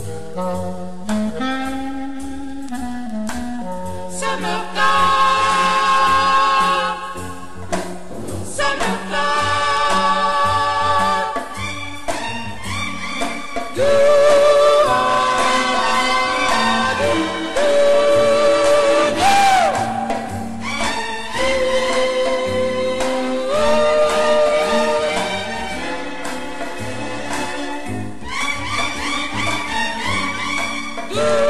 Summertime. Summertime. Good. Lord.